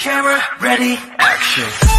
Camera, ready, action.